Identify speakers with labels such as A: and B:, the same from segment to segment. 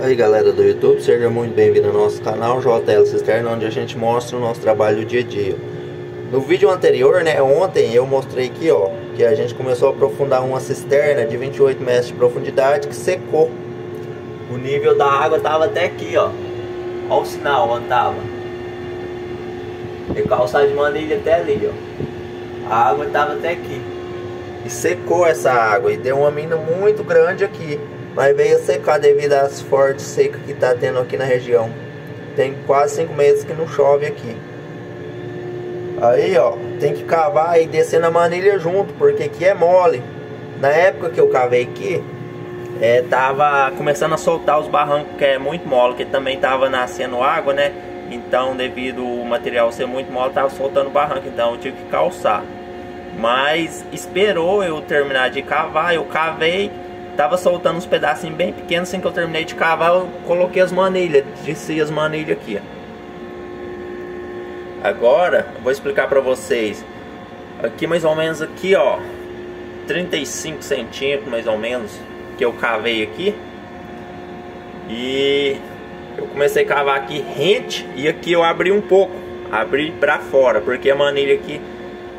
A: Aí galera do YouTube, seja muito bem-vindo ao nosso canal JL Cisterna, onde a gente mostra o nosso trabalho dia a dia. No vídeo anterior, né, ontem eu mostrei aqui, ó, que a gente começou a aprofundar uma cisterna de 28 metros de profundidade que secou. O nível da água tava até aqui, ó. Olha o sinal onde tava. E calçado de manilha até ali, ó. A água tava até aqui. E secou essa água e deu uma mina muito grande aqui. Mas veio secar devido às fortes secas que está tendo aqui na região. Tem quase cinco meses que não chove aqui. Aí ó, tem que cavar e descer na manilha junto, porque aqui é mole. Na época que eu cavei aqui, é, tava começando a soltar os barrancos, que é muito mole, que também tava nascendo água, né? Então, devido o material ser muito mole, tava soltando barranco, então eu tive que calçar. Mas esperou eu terminar de cavar, eu cavei Tava soltando uns pedacinhos bem pequenos, assim que eu terminei de cavar, eu coloquei as manilhas, desci as manilhas aqui, ó. Agora, eu vou explicar pra vocês. Aqui mais ou menos aqui, ó, 35 centímetros mais ou menos, que eu cavei aqui. E eu comecei a cavar aqui rente e aqui eu abri um pouco, abri pra fora, porque a manilha aqui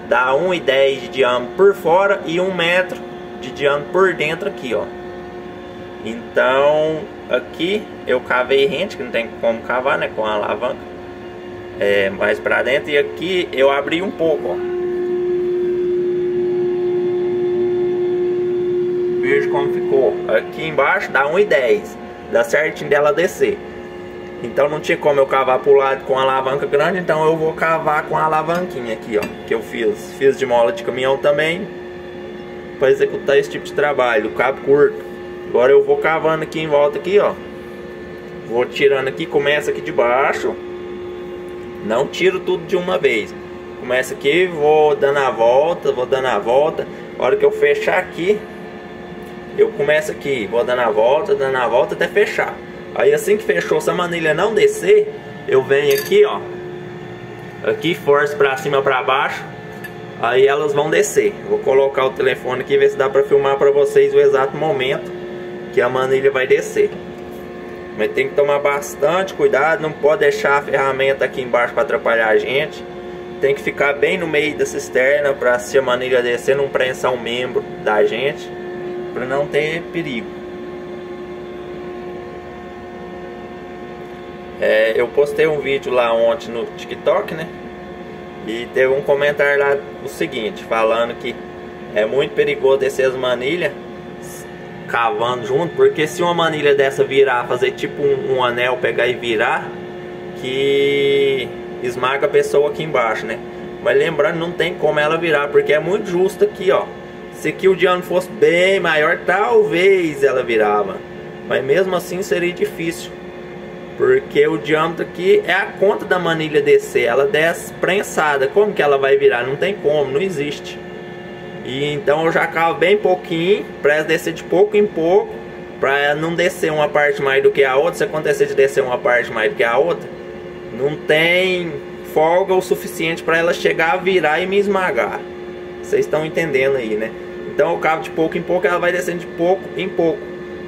A: dá 1,10 de diâmetro por fora e 1 metro de diâmetro por dentro aqui, ó. Então, aqui eu cavei rente, que não tem como cavar, né, com a alavanca. É, mais pra dentro. E aqui eu abri um pouco, ó. Veja como ficou. Aqui embaixo dá 1,10. Dá certinho dela descer. Então não tinha como eu cavar pro lado com a alavanca grande, então eu vou cavar com a alavanquinha aqui, ó, que eu fiz. Fiz de mola de caminhão também, para executar esse tipo de trabalho, cabo curto. Agora eu vou cavando aqui em volta aqui, ó. Vou tirando aqui, começa aqui de baixo. Não tiro tudo de uma vez. Começa aqui, vou dando a volta, vou dando a volta. A hora que eu fechar aqui, eu começo aqui, vou dando a volta, dando a volta até fechar. Aí assim que fechou, se a manilha não descer, eu venho aqui, ó. Aqui, força para cima, para baixo Aí elas vão descer. Vou colocar o telefone aqui ver se dá para filmar para vocês o exato momento que a manilha vai descer. Mas tem que tomar bastante cuidado, não pode deixar a ferramenta aqui embaixo para atrapalhar a gente. Tem que ficar bem no meio da cisterna para se a manilha descer não prensar um membro da gente, para não ter perigo. É, eu postei um vídeo lá ontem no TikTok, né? E teve um comentário lá o seguinte, falando que é muito perigoso descer as manilhas cavando junto, porque se uma manilha dessa virar, fazer tipo um, um, anel, pegar e virar, que esmaga a pessoa aqui embaixo, né? Mas lembrando, não tem como ela virar, porque é muito justo aqui, ó. Se aqui o diâmetro fosse bem maior, talvez ela virava. Mas mesmo assim seria difícil. Porque o diâmetro aqui é a conta da manilha descer. Ela desce prensada. Como que ela vai virar? Não tem como, não existe. E então eu já cavo bem pouquinho, para descer de pouco em pouco, para não descer uma parte mais do que a outra. Se acontecer de descer uma parte mais do que a outra, não tem folga o suficiente para ela chegar a virar e me esmagar. Vocês estão entendendo aí, né? Então eu cavo de pouco em pouco, ela vai descendo de pouco em pouco.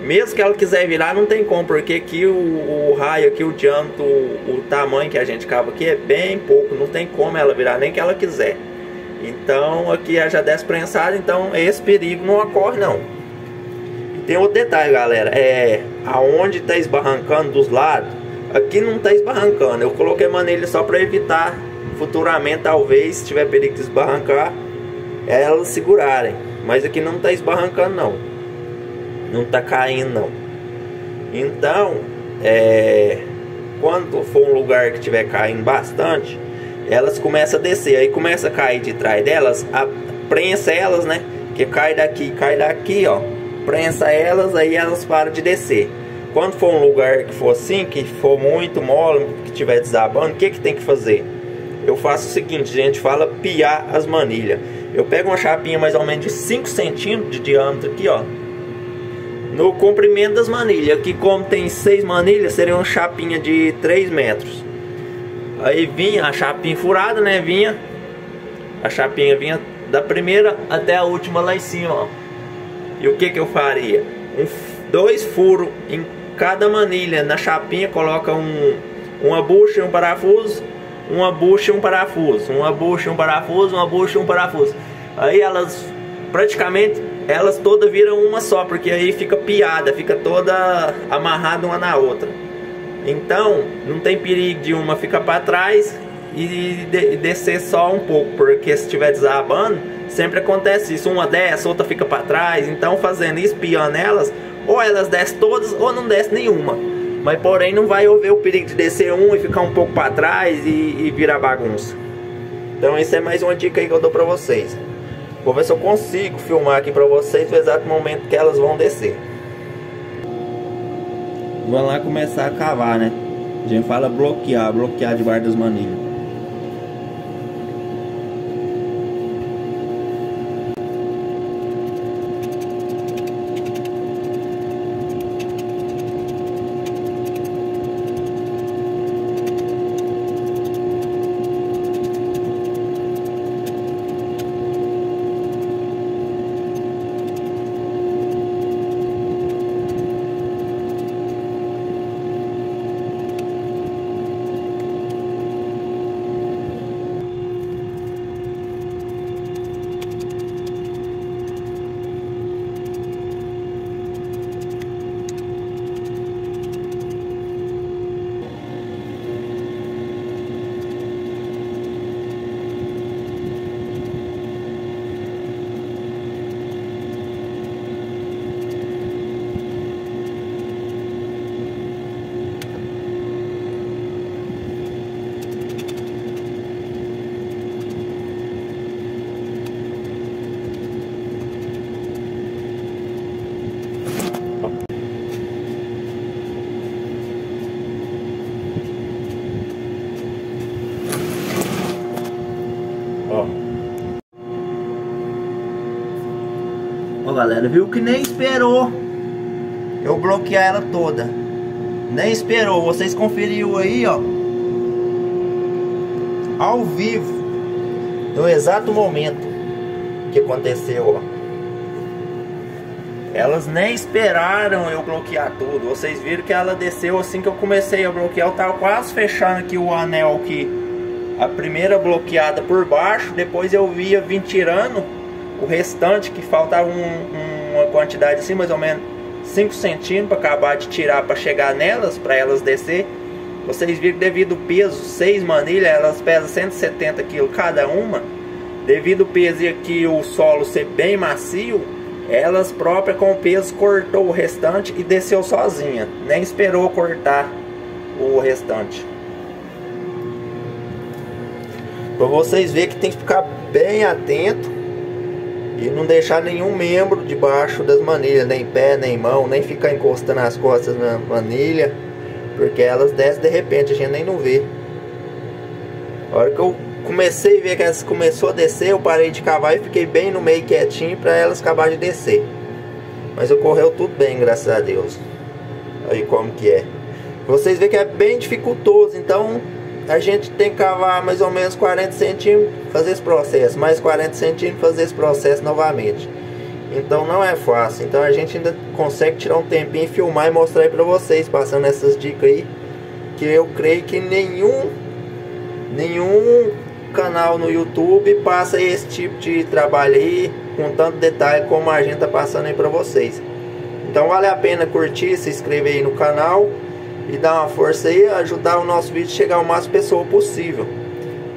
A: Mesmo que ela quiser virar, não tem como, porque aqui o, o raio, aqui o diâmetro, o, o, tamanho que a gente cava aqui é bem pouco, não tem como ela virar, nem que ela quiser. Então aqui ela já desce prensada, então esse perigo não ocorre não. E tem outro detalhe, galera, é aonde está esbarrancando dos lados, aqui não está esbarrancando. Eu coloquei manilha só para evitar futuramente, talvez, se tiver perigo de esbarrancar, elas segurarem. Mas aqui não está esbarrancando não não tá caindo não. Então, é, quando for um lugar que tiver caindo bastante, elas começam a descer, aí começa a cair de trás delas, a, prensa elas, né? Que cai daqui, cai daqui, ó. Prensa elas, aí elas param de descer. Quando for um lugar que for assim, que for muito mole, que tiver desabando, o que que tem que fazer? Eu faço o seguinte, gente fala piar as manilhas. Eu pego uma chapinha mais ou menos de 5 centímetros de diâmetro aqui, ó no comprimento das manilhas. Aqui como tem seis manilhas, seria uma chapinha de 3 metros. Aí vinha a chapinha furada, né? Vinha. A chapinha vinha da primeira até a última lá em cima, ó. E o que que eu faria? Um, dois furos em cada manilha na chapinha coloca um, uma bucha e um parafuso, uma bucha e um parafuso, uma bucha e um parafuso, uma bucha e um parafuso. Aí elas praticamente elas todas viram uma só, porque aí fica piada, fica toda amarrada uma na outra. Então, não tem perigo de uma ficar para trás e de, descer só um pouco, porque se estiver desabando, sempre acontece isso, uma desce, outra fica para trás, então fazendo isso, piando elas, ou elas descem todas ou não desce nenhuma. Mas porém não vai haver o perigo de descer um e ficar um pouco para trás e, e virar bagunça. Então isso é mais uma dica aí que eu dou para vocês. Vou ver se eu consigo filmar aqui para vocês no exato momento que elas vão descer. Vamos lá começar a cavar, né? A gente fala bloquear, bloquear debaixo das manilhas. Ó galera, viu que nem esperou eu bloquear ela toda. Nem esperou, vocês conferiu aí, ó. Ao vivo. No exato momento que aconteceu, ó. Elas nem esperaram eu bloquear tudo. Vocês viram que ela desceu assim que eu comecei a bloquear. Eu tava quase fechando aqui o anel aqui. A primeira bloqueada por baixo. Depois eu via vir tirando o restante que faltava um, uma quantidade assim, mais ou menos 5 centímetros para acabar de tirar para chegar nelas, para elas descer. Vocês viram que devido ao peso, 6 manilhas, elas pesam 170 kg cada uma. Devido ao peso e aqui o solo ser bem macio, elas próprias com o peso cortou o restante e desceu sozinha. Nem esperou cortar o restante. Para vocês verem que tem que ficar bem atento e não deixar nenhum membro debaixo das manilhas, nem pé, nem mão, nem ficar encostando as costas na manilha, porque elas descem de repente, a gente nem não vê. A hora que eu comecei a ver que elas começou a descer, eu parei de cavar e fiquei bem no meio quietinho para elas acabarem de descer. Mas ocorreu tudo bem, graças a Deus. Aí como que é. Vocês veem que é bem dificultoso, então a gente tem que cavar mais ou menos 40 centímetros, fazer esse processo, mais 40 centímetros, fazer esse processo novamente. Então não é fácil. Então a gente ainda consegue tirar um tempinho, filmar e mostrar aí pra vocês, passando essas dicas aí. Que eu creio que nenhum, nenhum canal no YouTube passa esse tipo de trabalho aí, com tanto detalhe como a gente tá passando aí pra vocês. Então vale a pena curtir, se inscrever aí no canal e dar uma força aí, ajudar o nosso vídeo a chegar ao máximo pessoa possível.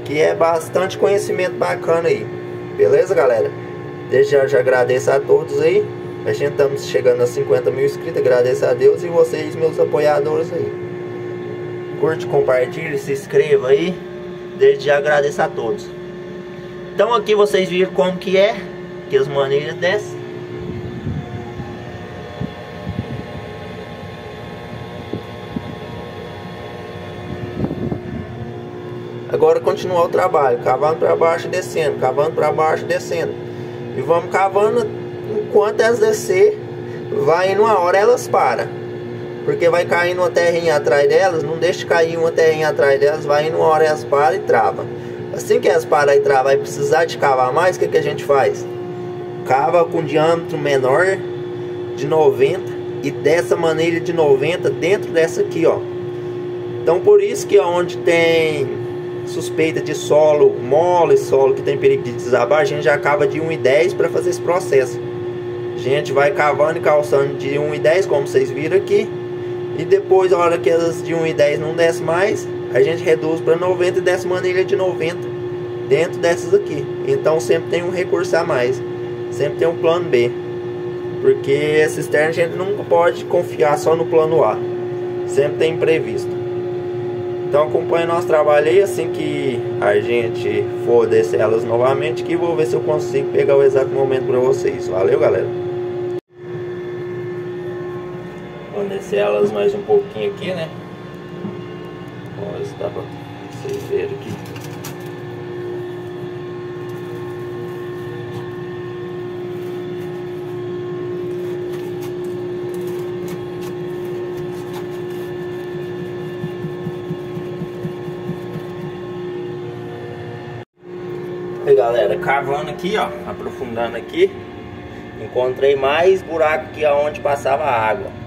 A: Que é bastante conhecimento bacana aí. Beleza, galera? Desde já, já agradeço a todos aí. A gente estamos chegando a 50 mil inscritos. Agradeço a Deus e vocês, meus apoiadores aí. Curte, compartilhe, se inscreva aí. Desde já agradeço a todos. Então aqui vocês viram como que é. Que as maneiras descem. Agora continuar o trabalho, cavando para baixo e descendo, cavando para baixo e descendo. E vamos cavando enquanto elas descer, vai indo uma hora elas param. Porque vai caindo uma terrinha atrás delas, não deixa cair uma terrinha atrás delas, vai indo uma hora elas param e trava. Assim que elas param e travam e precisar de cavar mais, o que, que a gente faz? Cava com diâmetro menor de 90 e dessa manilha de 90 dentro dessa aqui, ó. Então por isso que onde tem suspeita de solo mole, solo que tem perigo de desabar, a gente já cava de 1,10 para fazer esse processo. A gente vai cavando e calçando de 1,10, como vocês viram aqui. E depois, a hora que as de 1,10 não desce mais, a gente reduz para 90 e desce manilha de 90 dentro dessas aqui. Então sempre tem um recurso a mais. Sempre tem um plano B. Porque a cisterna a gente nunca pode confiar só no plano A. Sempre tem imprevisto. Então acompanhe nosso trabalho aí assim que a gente for descer elas novamente que vou ver se eu consigo pegar o exato momento para vocês. Valeu galera! Vou descer elas mais um pouquinho aqui né? Vamos ver se dá pra vocês verem aqui. Aí galera, cavando aqui ó, aprofundando aqui. Encontrei mais buraco que aonde passava a água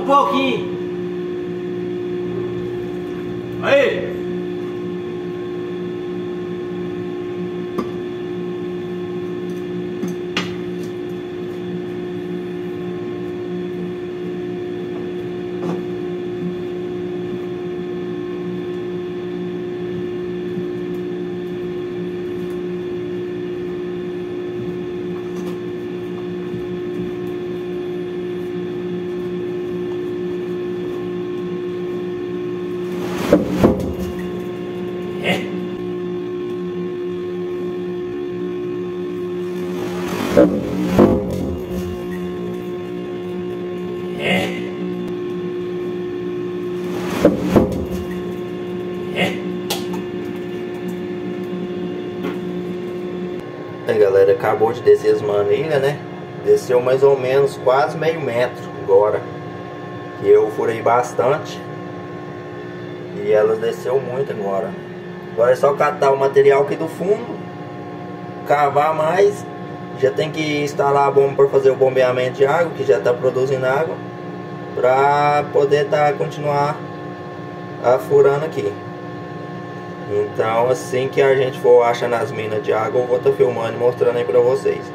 B: um pouquinho. Aí.
A: Aí galera, acabou de descer as manilhas, né? Desceu mais ou menos quase meio metro agora. E eu furei bastante. E elas desceu muito agora. Agora é só catar o material aqui do fundo. Cavar mais. Já tem que instalar a bomba para fazer o bombeamento de água, que já está produzindo água. Para poder tá, continuar furando aqui. Então assim que a gente for achando as minas de água, eu vou estar tá filmando e mostrando aí pra vocês.